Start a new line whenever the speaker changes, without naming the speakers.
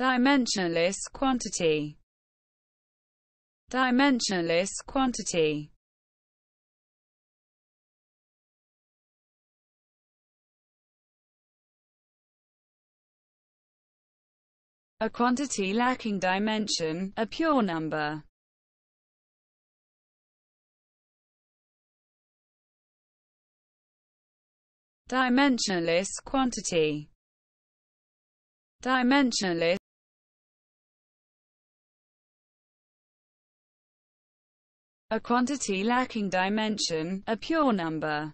dimensionless quantity. Dimensionless quantity. A quantity lacking dimension, a pure number. Dimensionless quantity. Dimensionless a quantity lacking dimension, a pure number.